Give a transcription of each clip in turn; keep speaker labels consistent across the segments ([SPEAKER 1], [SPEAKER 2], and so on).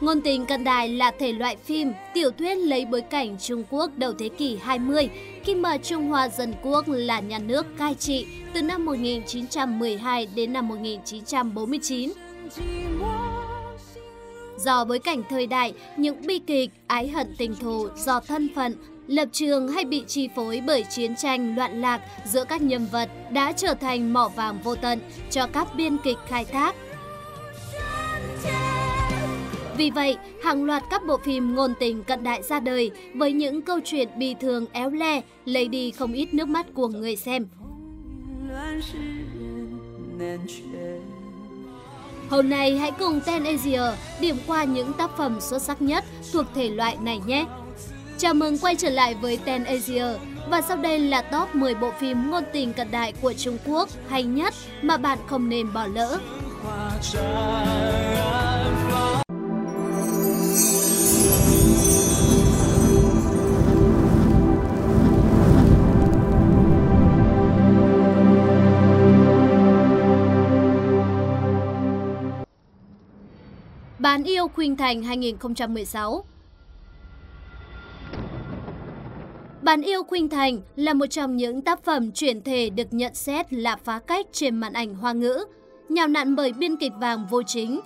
[SPEAKER 1] Ngôn tình cận đại là thể loại phim, tiểu thuyết lấy bối cảnh Trung Quốc đầu thế kỷ 20, khi mà Trung Hoa Dân Quốc là nhà nước cai trị từ năm 1912 đến năm 1949. Do bối cảnh thời đại, những bi kịch, ái hận tình thù do thân phận, lập trường hay bị chi phối bởi chiến tranh loạn lạc giữa các nhân vật đã trở thành mỏ vàng vô tận cho các biên kịch khai thác. Vì vậy, hàng loạt các bộ phim ngôn tình cận đại ra đời với những câu chuyện bi thường éo le, lấy đi không ít nước mắt của người xem. Hôm nay hãy cùng Ten Asia điểm qua những tác phẩm xuất sắc nhất thuộc thể loại này nhé! Chào mừng quay trở lại với Ten Asia và sau đây là top 10 bộ phim ngôn tình cận đại của Trung Quốc hay nhất mà bạn không nên bỏ lỡ. Bán yêu Khuynh Thành 2016 Bán yêu Khuynh Thành là một trong những tác phẩm chuyển thể được nhận xét là phá cách trên màn ảnh hoa ngữ, nhào nặn bởi biên kịch vàng vô chính.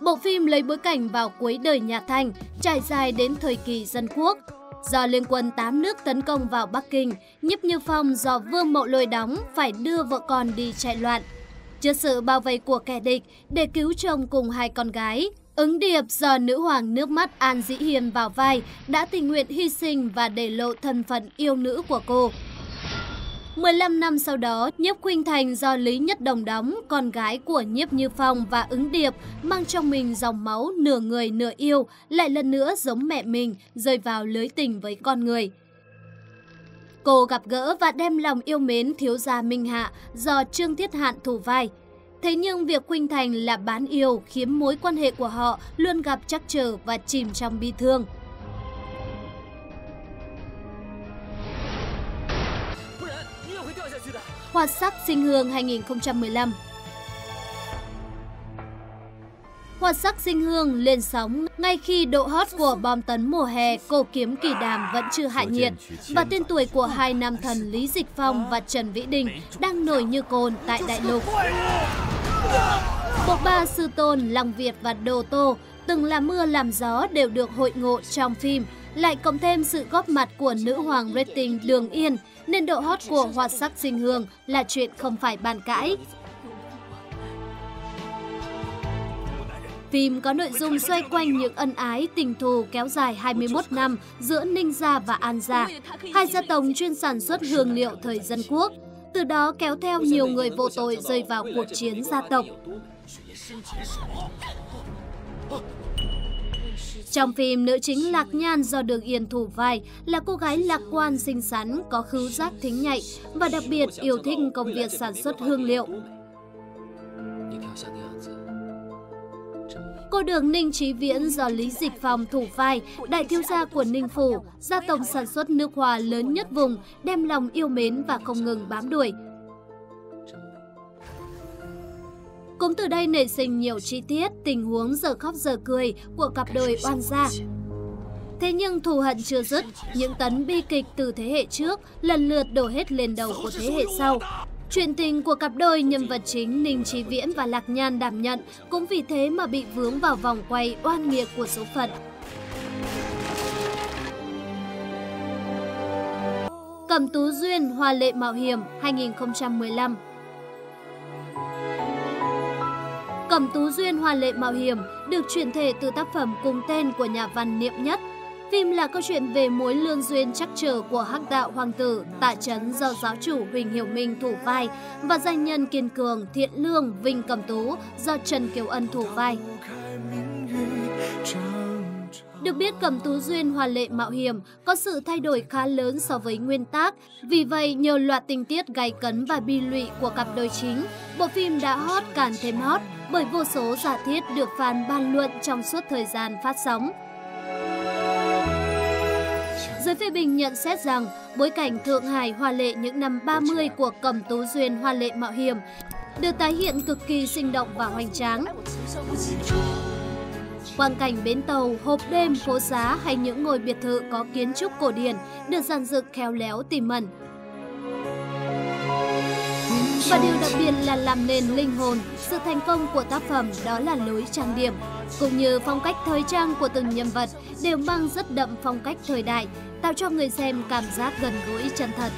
[SPEAKER 1] Bộ phim lấy bối cảnh vào cuối đời nhà Thanh, trải dài đến thời kỳ dân quốc. Do liên quân tám nước tấn công vào Bắc Kinh, Nhấp Như Phong do Vương Mậu Lôi đóng phải đưa vợ con đi chạy loạn. Trước sự bao vây của kẻ địch để cứu chồng cùng hai con gái, Ứng điệp do nữ hoàng nước mắt An Dĩ Hiền vào vai đã tình nguyện hy sinh và để lộ thân phận yêu nữ của cô. 15 năm sau đó, Nhiếp Khuynh Thành do Lý Nhất Đồng đóng, con gái của Nhiếp Như Phong và ứng điệp, mang trong mình dòng máu nửa người nửa yêu, lại lần nữa giống mẹ mình, rơi vào lưới tình với con người. Cô gặp gỡ và đem lòng yêu mến thiếu gia Minh Hạ do Trương Thiết Hạn thủ vai. Thế nhưng việc Khuynh Thành là bán yêu khiến mối quan hệ của họ luôn gặp trắc trở và chìm trong bi thương. Hoa sắc sinh hương 2015 Hoa sắc sinh hương lên sóng ngay khi độ hot của bom tấn mùa hè Cổ kiếm kỳ đàm vẫn chưa hạ nhiệt và tên tuổi của hai nam thần Lý Dịch Phong và Trần Vĩ Đình đang nổi như cồn tại đại lục. Bộ ba sư tôn Long Việt và Đồ Tô từng là mưa làm gió đều được hội ngộ trong phim, lại cộng thêm sự góp mặt của nữ hoàng rating Đường Yên, nên độ hot của Hoa sắc sinh hương là chuyện không phải bàn cãi. Phim có nội dung xoay quanh những ân ái tình thù kéo dài 21 năm giữa Ninh Gia và An Gia, hai gia tộc chuyên sản xuất hương liệu thời dân quốc, từ đó kéo theo nhiều người vô tội rơi vào cuộc chiến gia tộc. Trong phim, nữ chính Lạc Nhan do Đường Yên thủ vai là cô gái lạc quan xinh xắn, có khứu giác thính nhạy và đặc biệt yêu thích công việc sản xuất hương liệu. Cô đường Ninh Trí Viễn do Lý Dịch Phong thủ vai, đại thiếu gia của Ninh Phủ, gia tộc sản xuất nước hoa lớn nhất vùng, đem lòng yêu mến và không ngừng bám đuổi. Cũng từ đây nảy sinh nhiều chi tiết, tình huống giờ khóc giờ cười của cặp đôi oan gia. Thế nhưng thù hận chưa dứt, những tấn bi kịch từ thế hệ trước lần lượt đổ hết lên đầu của thế hệ sau. Chuyện tình của cặp đôi nhân vật chính Ninh Chí Viễn và Lạc Nhan đảm nhận cũng vì thế mà bị vướng vào vòng quay oan nghiệt của số phận. Cẩm Tú Duyên, Hoa lệ mạo hiểm 2015 Cẩm Tú Duyên, Hoa lệ mạo hiểm được chuyển thể từ tác phẩm cùng tên của nhà văn Niệm Nhất Phim là câu chuyện về mối lương duyên chắc trở của hắc đạo hoàng tử tạ trấn do giáo chủ Huỳnh Hiểu Minh thủ vai và danh nhân kiên cường, thiện lương, Vinh Cầm Tú do Trần Kiều Ân thủ vai. Được biết Cẩm Tú Duyên Hoa Lệ Mạo Hiểm có sự thay đổi khá lớn so với nguyên tác. Vì vậy, nhờ loạt tình tiết gay cấn và bi lụy của cặp đôi chính, bộ phim đã hot càng thêm hot bởi vô số giả thiết được fan bàn luận trong suốt thời gian phát sóng. Giới phê bình nhận xét rằng bối cảnh Thượng Hải hoa lệ những năm 30 của Cẩm Tú Duyên hoa lệ mạo hiểm được tái hiện cực kỳ sinh động và hoành tráng. Quang cảnh bến tàu, hộp đêm, phố xá hay những ngôi biệt thự có kiến trúc cổ điển được dàn dựng khéo léo tỉ mẩn. Và điều đặc biệt là làm nên linh hồn, sự thành công của tác phẩm đó là lối trang điểm. Cũng như phong cách thời trang của từng nhân vật đều mang rất đậm phong cách thời đại, tạo cho người xem cảm giác gần gũi chân thật.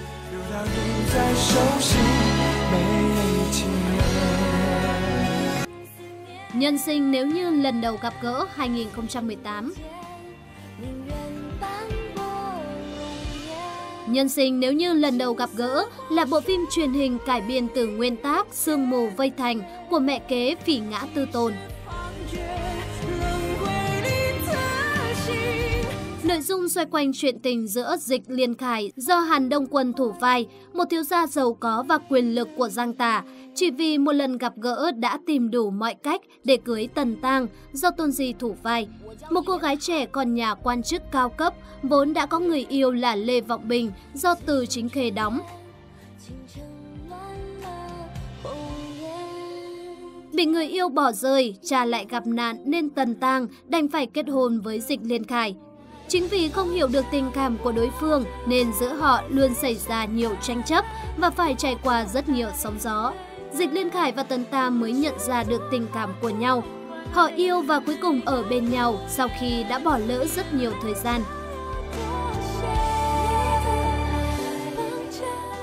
[SPEAKER 1] Nhân sinh nếu như lần đầu gặp gỡ 2018 Nhân sinh nếu như lần đầu gặp gỡ là bộ phim truyền hình cải biên từ nguyên tác Sương mù vây thành của mẹ kế Phỉ Ngã Tư Tồn. Nội dung xoay quanh chuyện tình giữa Dịch Liên Khải do Hàn Đông Quân thủ vai, một thiếu gia giàu có và quyền lực của Giang Tả, chỉ vì một lần gặp gỡ đã tìm đủ mọi cách để cưới Tần Tang do Tôn Di thủ vai. Một cô gái trẻ còn nhà quan chức cao cấp, vốn đã có người yêu là Lê Vọng Bình do Từ Chính Khê đóng. Bị người yêu bỏ rơi, cha lại gặp nạn nên Tần Tang đành phải kết hôn với Dịch Liên Khải. Chính vì không hiểu được tình cảm của đối phương nên giữa họ luôn xảy ra nhiều tranh chấp và phải trải qua rất nhiều sóng gió. Dịch Liên Khải và Tần Tam mới nhận ra được tình cảm của nhau. Họ yêu và cuối cùng ở bên nhau sau khi đã bỏ lỡ rất nhiều thời gian.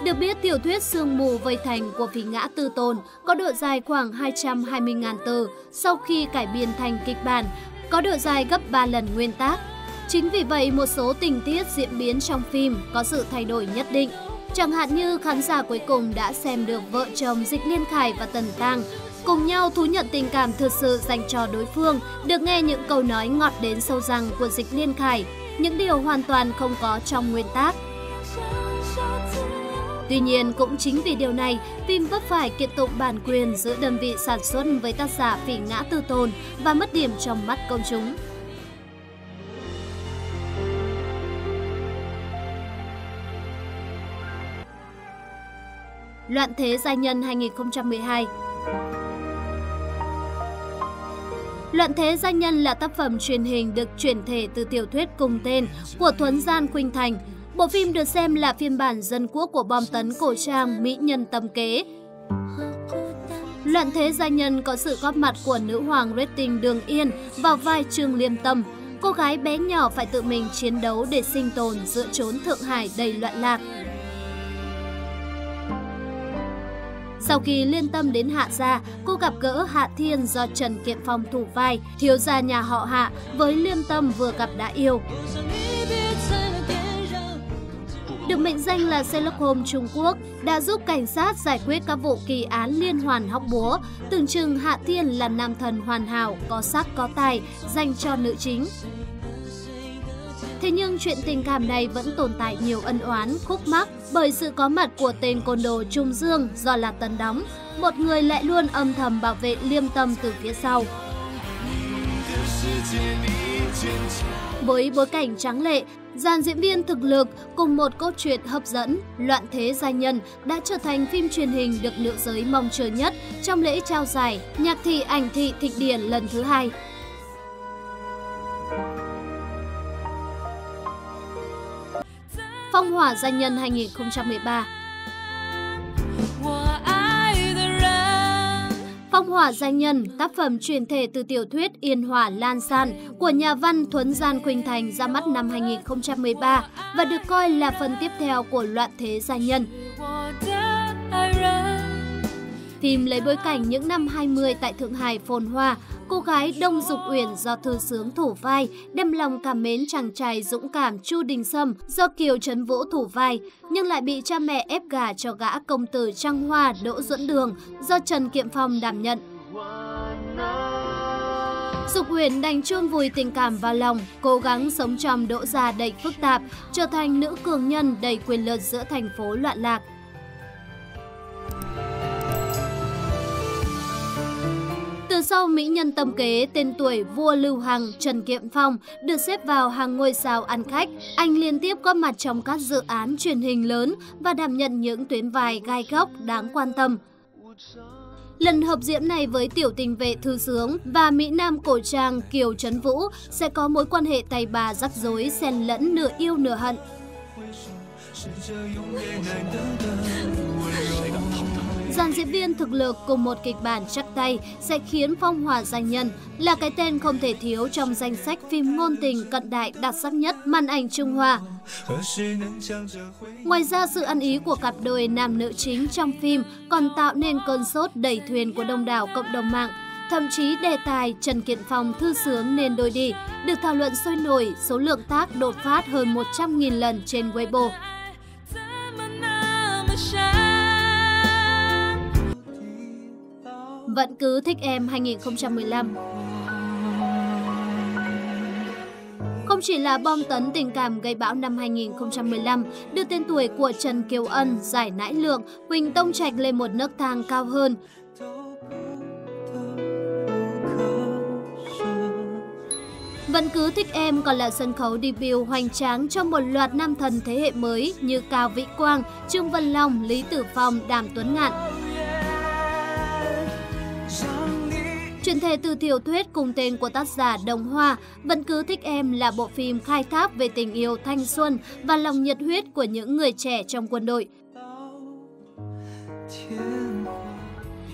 [SPEAKER 1] Được biết, tiểu thuyết Sương mù vây thành của Phí Ngã Tư Tôn có độ dài khoảng 220.000 từ sau khi cải biên thành kịch bản, có độ dài gấp 3 lần nguyên tác. Chính vì vậy, một số tình tiết diễn biến trong phim có sự thay đổi nhất định. Chẳng hạn như khán giả cuối cùng đã xem được vợ chồng Dịch Liên Khải và Tần Tăng cùng nhau thú nhận tình cảm thực sự dành cho đối phương, được nghe những câu nói ngọt đến sâu răng của Dịch Liên Khải, những điều hoàn toàn không có trong nguyên tác. Tuy nhiên, cũng chính vì điều này, phim vấp phải kiện tụng bản quyền giữa đơn vị sản xuất với tác giả Phỉ Ngã Tư Tồn và mất điểm trong mắt công chúng. Loạn thế giai nhân 2012 Loạn thế gia nhân là tác phẩm truyền hình được chuyển thể từ tiểu thuyết cùng tên của Thuấn Gian Khuynh Thành. Bộ phim được xem là phiên bản dân quốc của bom tấn cổ trang Mỹ Nhân Tâm Kế. Loạn thế gia nhân có sự góp mặt của nữ hoàng rating Đường Yên vào vai Trương Liêm Tâm. Cô gái bé nhỏ phải tự mình chiến đấu để sinh tồn giữa chốn Thượng Hải đầy loạn lạc. Sau khi liên tâm đến Hạ Gia, cô gặp gỡ Hạ Thiên do Trần Kiện Phong thủ vai, thiếu gia nhà họ Hạ với liên Tâm vừa gặp đã yêu. Được mệnh danh là Sherlock Holmes Trung Quốc, đã giúp cảnh sát giải quyết các vụ kỳ án liên hoàn hóc búa, tưởng chừng Hạ Thiên là nam thần hoàn hảo, có sắc có tài, dành cho nữ chính. Thế nhưng chuyện tình cảm này vẫn tồn tại nhiều ân oán, khúc mắc bởi sự có mặt của tên côn đồ Trung Dương do là Tấn đóng. Một người lại luôn âm thầm bảo vệ liêm tâm từ phía sau. Với bối cảnh trắng lệ, dàn diễn viên thực lực cùng một cốt truyện hấp dẫn, Loạn Thế Gia Nhân đã trở thành phim truyền hình được nữ giới mong chờ nhất trong lễ trao giải Nhạc thị ảnh thị thịnh điển lần thứ hai. Phong hỏa gia nhân 2013 Phong hỏa danh nhân, tác phẩm truyền thể từ tiểu thuyết Yên hỏa lan san của nhà văn Thuấn Gian Quỳnh Thành ra mắt năm 2013 và được coi là phần tiếp theo của Loạn thế gia nhân. Phim lấy bối cảnh những năm 20 tại Thượng Hải phồn hoa, cô gái Đông Dục Uyển do thư sướng thủ vai, đem lòng cảm mến chàng trai dũng cảm Chu Đình Sâm do Kiều Trấn Vũ thủ vai, nhưng lại bị cha mẹ ép gả cho gã công tử Trăng Hoa Đỗ Duẫn Đường do Trần Kiệm Phong đảm nhận. Dục Huyền đành chôn vùi tình cảm vào lòng, cố gắng sống trong đỗ già đầy phức tạp, trở thành nữ cường nhân đầy quyền lực giữa thành phố loạn lạc. Từ sau mỹ nhân tâm kế tên tuổi vua Lưu Hằng Trần Kiệm Phong được xếp vào hàng ngôi sao ăn khách, anh liên tiếp có mặt trong các dự án truyền hình lớn và đảm nhận những tuyến vai gai góc đáng quan tâm. Lần hợp diễn này với tiểu tình vệ Thư Sướng và Mỹ Nam cổ trang Kiều Trấn Vũ sẽ có mối quan hệ tay bà rắc rối xen lẫn nửa yêu nửa hận. Dàn diễn viên thực lực cùng một kịch bản chắc tay sẽ khiến Phong Hòa Danh Nhân là cái tên không thể thiếu trong danh sách phim ngôn tình cận đại đặc sắc nhất màn ảnh Trung Hoa. Ngoài ra, sự ăn ý của cặp đôi nam nữ chính trong phim còn tạo nên cơn sốt đẩy thuyền của đông đảo cộng đồng mạng. Thậm chí đề tài Trần Kiện Phong thư sướng nên đôi đi được thảo luận sôi nổi, số lượng tác đột phát hơn 100.000 lần trên Weibo. Vẫn cứ thích em 2015 Không chỉ là bom tấn tình cảm gây bão năm 2015, đưa tên tuổi của Trần Kiều Ân, Giải Nãi Lượng, Huỳnh Tông Trạch lên một nấc thang cao hơn. Vẫn cứ thích em còn là sân khấu debut hoành tráng cho một loạt nam thần thế hệ mới như Cao Vĩ Quang, Trương Vân Long, Lý Tử Phong, Đàm Tuấn Ngạn. Chuyển thể từ tiểu thuyết cùng tên của tác giả Đồng Hoa, Vẫn cứ thích em là bộ phim khai thác về tình yêu thanh xuân và lòng nhiệt huyết của những người trẻ trong quân đội.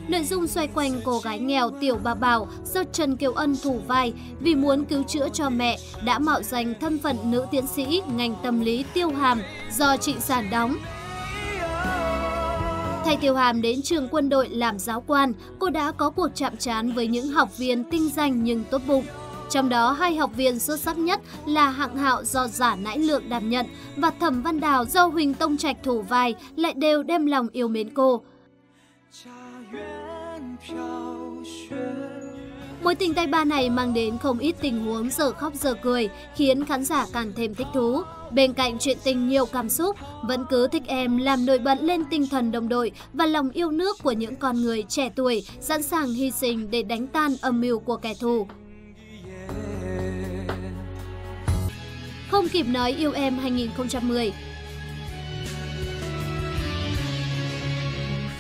[SPEAKER 1] Nội dung xoay quanh cô gái nghèo Tiểu Bà Bảo do Trần Kiều Ân thủ vai vì muốn cứu chữa cho mẹ đã mạo danh thân phận nữ tiến sĩ ngành tâm lý tiêu hàm do Trịnh Sản đóng. Thầy Tiêu Hàm đến trường quân đội làm giáo quan, cô đã có cuộc chạm trán với những học viên tinh danh nhưng tốt bụng. Trong đó, hai học viên xuất sắc nhất là Hạng Hạo do Giả Nãi Lượng đảm nhận và Thẩm Văn Đào do Huỳnh Tông Trạch thủ vai lại đều đem lòng yêu mến cô. Mối tình tay ba này mang đến không ít tình huống giờ khóc giờ cười, khiến khán giả càng thêm thích thú. Bên cạnh chuyện tình nhiều cảm xúc, vẫn cứ thích em làm nổi bật lên tinh thần đồng đội và lòng yêu nước của những con người trẻ tuổi sẵn sàng hy sinh để đánh tan âm mưu của kẻ thù. Không kịp nói yêu em 2010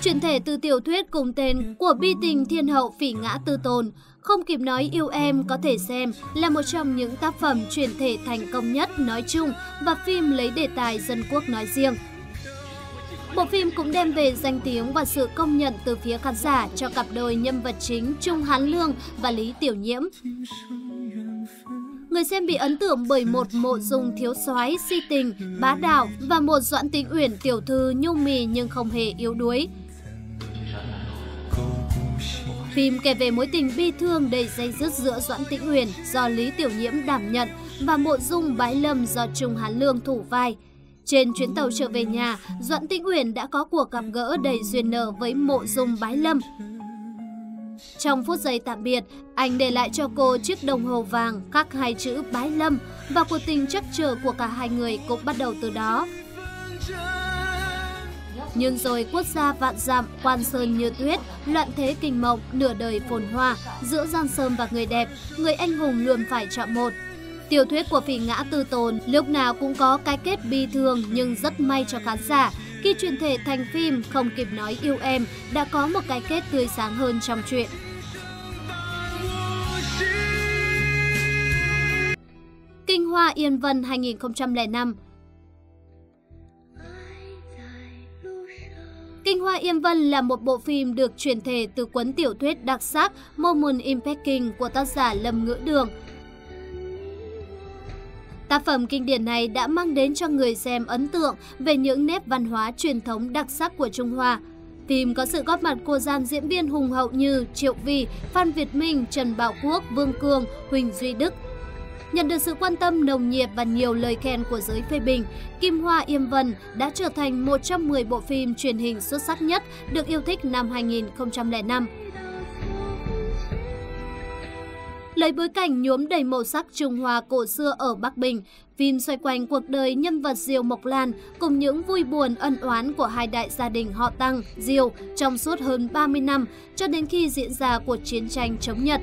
[SPEAKER 1] Chuyển thể từ tiểu thuyết cùng tên của bi tình thiên hậu phỉ ngã tư tồn, không kịp nói yêu em có thể xem là một trong những tác phẩm truyền thể thành công nhất nói chung và phim lấy đề tài dân quốc nói riêng. Bộ phim cũng đem về danh tiếng và sự công nhận từ phía khán giả cho cặp đôi nhân vật chính Trung Hán Lương và Lý Tiểu Nhiễm. Người xem bị ấn tượng bởi một mộ dung thiếu soái si tình, bá đạo và một doãn tính uyển tiểu thư nhu mì nhưng không hề yếu đuối. Phim kể về mối tình bi thương đầy dây dứt giữa Doãn Tĩnh Huyền do Lý Tiểu Nhiễm đảm nhận và Mộ Dung Bái Lâm do Trung Hán Lương thủ vai. Trên chuyến tàu trở về nhà, Doãn Tĩnh Uyển đã có cuộc gặp gỡ đầy duyên nợ với Mộ Dung Bái Lâm. Trong phút giây tạm biệt, anh để lại cho cô chiếc đồng hồ vàng khắc hai chữ Bái Lâm và cuộc tình chắc chờ của cả hai người cũng bắt đầu từ đó. Nhưng rồi quốc gia vạn dặm, quan sơn như tuyết, loạn thế kinh mộng, nửa đời phồn hoa, giữa Giang Sơn và người đẹp, người anh hùng luôn phải chọn một. Tiểu thuyết của phỉ ngã tư tồn lúc nào cũng có cái kết bi thương nhưng rất may cho khán giả. Khi truyền thể thành phim không kịp nói yêu em đã có một cái kết tươi sáng hơn trong chuyện. Kinh Hoa Yên Vân 2005 Kinh Hoa Yên Vân là một bộ phim được truyền thể từ cuốn tiểu thuyết đặc sắc Moment in Peking của tác giả Lâm Ngữ Đường. Tác phẩm kinh điển này đã mang đến cho người xem ấn tượng về những nét văn hóa truyền thống đặc sắc của Trung Hoa. Phim có sự góp mặt của dàn diễn viên hùng hậu như Triệu Vi, Phan Việt Minh, Trần Bảo Quốc, Vương Cương, Huỳnh Duy Đức, Nhận được sự quan tâm nồng nhiệt và nhiều lời khen của giới phê bình, Kim Hoa Yêm Vân đã trở thành một trong 10 bộ phim truyền hình xuất sắc nhất được yêu thích năm 2005. Lấy bối cảnh nhuốm đầy màu sắc Trung Hoa cổ xưa ở Bắc Bình, phim xoay quanh cuộc đời nhân vật Diêu Mộc Lan cùng những vui buồn ân oán của hai đại gia đình họ Tăng, Diêu trong suốt hơn 30 năm cho đến khi diễn ra cuộc chiến tranh chống Nhật.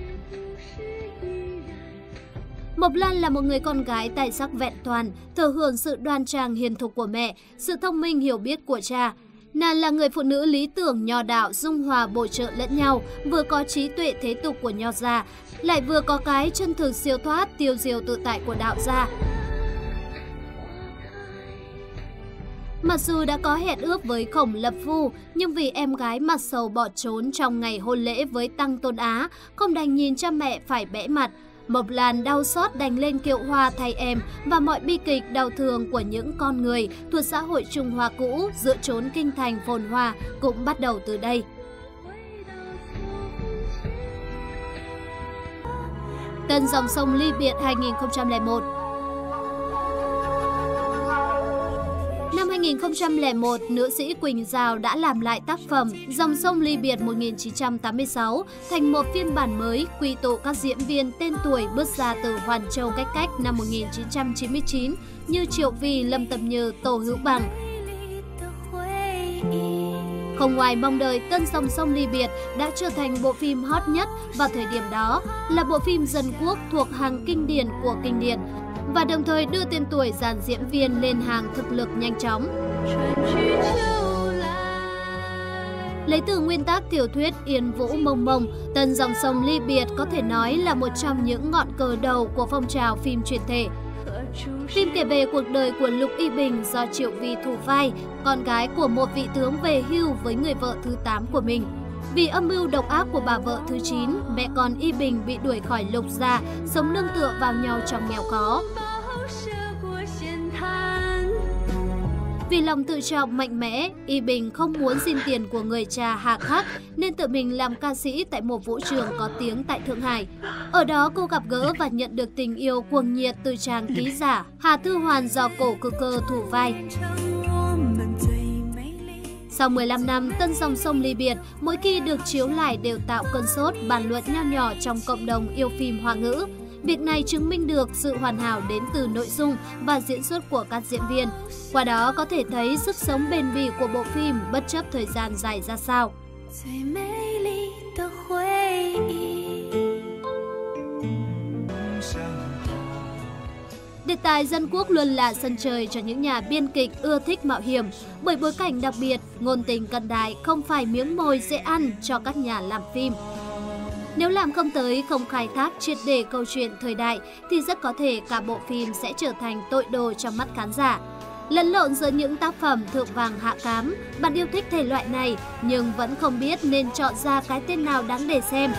[SPEAKER 1] Mộc Lan là một người con gái tài sắc vẹn toàn, thừa hưởng sự đoan trang hiền thục của mẹ, sự thông minh hiểu biết của cha. Nàng là người phụ nữ lý tưởng nho đạo dung hòa bổ trợ lẫn nhau, vừa có trí tuệ thế tục của nho gia, lại vừa có cái chân thực siêu thoát tiêu diêu tự tại của đạo gia. Mặc dù đã có hẹn ước với khổng lập phu, nhưng vì em gái mặt sầu bỏ trốn trong ngày hôn lễ với Tăng Tôn Á, không đành nhìn cha mẹ phải bẽ mặt. Mộc Lan đau xót đành lên kiệu hoa thay em và mọi bi kịch đau thương của những con người thuộc xã hội Trung Hoa cũ giữa trốn kinh thành phồn hoa cũng bắt đầu từ đây. Tân dòng sông Ly Biệt 2001 2001, nữ sĩ Quỳnh Giao đã làm lại tác phẩm Dòng sông ly biệt 1986 thành một phiên bản mới quy tụ các diễn viên tên tuổi bước ra từ Hoàn Châu cách cách năm 1999 như Triệu Vi, Lâm Tâm Như, Tô Hữu Bằng. Không ngoài mong đợi, Tân Dòng Sông Ly Biệt đã trở thành bộ phim hot nhất vào thời điểm đó, là bộ phim dân quốc thuộc hàng kinh điển của kinh điển, và đồng thời đưa tên tuổi dàn diễn viên lên hàng thực lực nhanh chóng. Lấy từ nguyên tác tiểu thuyết Yên Vũ Mông Mông, Tân Dòng Sông Ly Biệt có thể nói là một trong những ngọn cờ đầu của phong trào phim truyền thể. Phim kể về cuộc đời của Lục Y Bình do Triệu Vi thủ vai, con gái của một vị tướng về hưu với người vợ thứ 8 của mình. Vì âm mưu độc ác của bà vợ thứ 9, mẹ con Y Bình bị đuổi khỏi Lục gia, sống nương tựa vào nhau trong nghèo khó. Vì lòng tự trọng mạnh mẽ, Y Bình không muốn xin tiền của người cha Hà Khắc nên tự mình làm ca sĩ tại một vũ trường có tiếng tại Thượng Hải. Ở đó cô gặp gỡ và nhận được tình yêu cuồng nhiệt từ chàng ký giả Hà Thư Hoàn do cổ cơ cơ thủ vai. Sau 15 năm, Tân dòng sông ly biệt, mỗi khi được chiếu lại đều tạo cơn sốt bàn luận nho nhỏ trong cộng đồng yêu phim hoa ngữ. Việc này chứng minh được sự hoàn hảo đến từ nội dung và diễn xuất của các diễn viên. Qua đó có thể thấy sức sống bền bỉ của bộ phim bất chấp thời gian dài ra sao. Đề tài dân quốc luôn là sân chơi cho những nhà biên kịch ưa thích mạo hiểm, bởi bối cảnh đặc biệt, ngôn tình cận đại không phải miếng mồi dễ ăn cho các nhà làm phim. Nếu làm không tới không khai thác triệt để câu chuyện thời đại thì rất có thể cả bộ phim sẽ trở thành tội đồ trong mắt khán giả. Lẫn lộn giữa những tác phẩm thượng vàng hạ cám, bạn yêu thích thể loại này nhưng vẫn không biết nên chọn ra cái tên nào đáng để xem.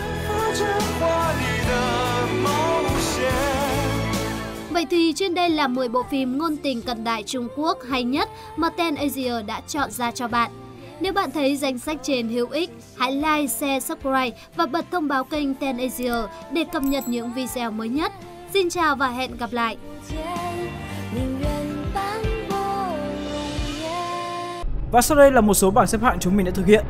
[SPEAKER 1] Vậy thì trên đây là 10 bộ phim ngôn tình cận đại Trung Quốc hay nhất mà Ten Asia đã chọn ra cho bạn. Nếu bạn thấy danh sách trên hữu ích, hãy like, share, subscribe và bật thông báo kênh Ten Asia để cập nhật những video mới nhất. Xin chào và hẹn gặp lại!
[SPEAKER 2] Và sau đây là một số bảng xếp hạng chúng mình đã thực hiện.